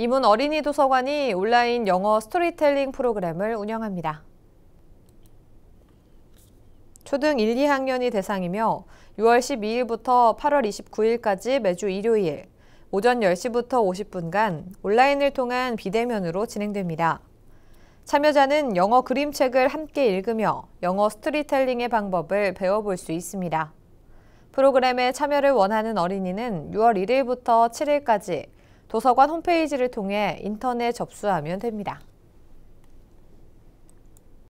이문 어린이 도서관이 온라인 영어 스토리텔링 프로그램을 운영합니다. 초등 1, 2학년이 대상이며 6월 12일부터 8월 29일까지 매주 일요일 오전 10시부터 50분간 온라인을 통한 비대면으로 진행됩니다. 참여자는 영어 그림책을 함께 읽으며 영어 스토리텔링의 방법을 배워볼 수 있습니다. 프로그램에 참여를 원하는 어린이는 6월 1일부터 7일까지 도서관 홈페이지를 통해 인터넷 접수하면 됩니다.